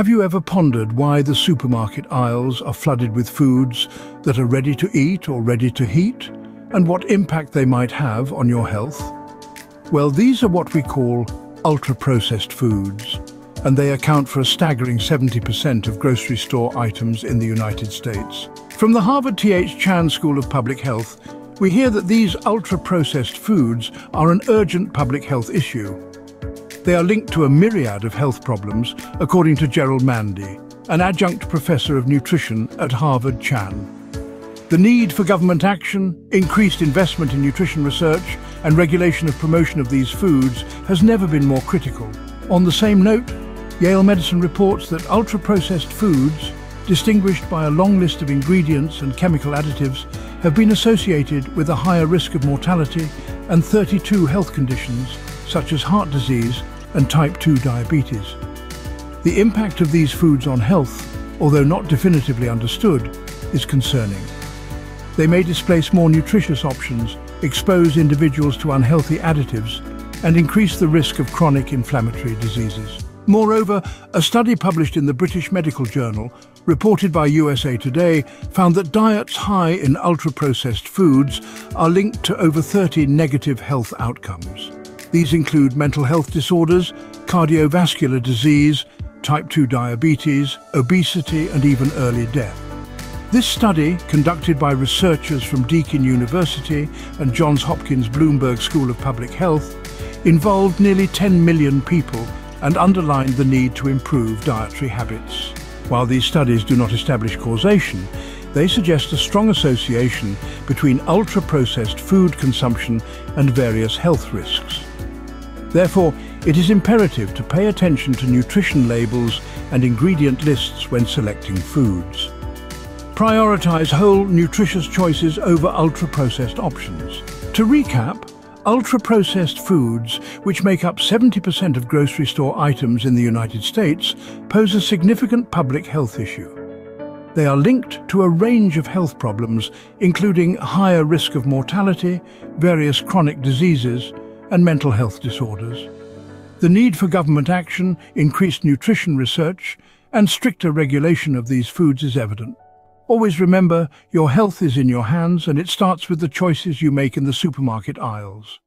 Have you ever pondered why the supermarket aisles are flooded with foods that are ready to eat or ready to heat, and what impact they might have on your health? Well, these are what we call ultra-processed foods, and they account for a staggering 70% of grocery store items in the United States. From the Harvard T.H. Chan School of Public Health, we hear that these ultra-processed foods are an urgent public health issue they are linked to a myriad of health problems, according to Jerold Mande, an adjunct professor of nutrition at Harvard Chan. The need for government action, increased investment in nutrition research and regulation of promotion of these foods has never been more critical. On the same note, Yale Medicine reports that ultra-processed foods, distinguished by a long list of ingredients and chemical additives, have been associated with a higher risk of mortality and 32 health conditions, such as heart disease and type 2 diabetes. The impact of these foods on health, although not definitively understood, is concerning. They may displace more nutritious options, expose individuals to unhealthy additives, and increase the risk of chronic inflammatory diseases. Moreover, a study published in the British Medical Journal, reported by USA Today, found that diets high in ultra-processed foods are linked to over 30 negative health outcomes. These include mental health disorders, cardiovascular disease, type 2 diabetes, obesity and even early death. This study, conducted by researchers from Deakin University and Johns Hopkins Bloomberg School of Public Health, involved nearly 10 million people and underlined the need to improve dietary habits. While these studies do not establish causation, they suggest a strong association between ultra-processed food consumption and various health risks. Therefore, it is imperative to pay attention to nutrition labels and ingredient lists when selecting foods. Prioritize whole, nutritious choices over ultra-processed options. To recap, ultra-processed foods, which make up 70% of grocery store items in the United States, pose a significant public health issue. They are linked to a range of health problems, including higher risk of mortality, various chronic diseases, and mental health disorders. The need for government action, increased nutrition research and stricter regulation of these foods is evident. Always remember, your health is in your hands and it starts with the choices you make in the supermarket aisles.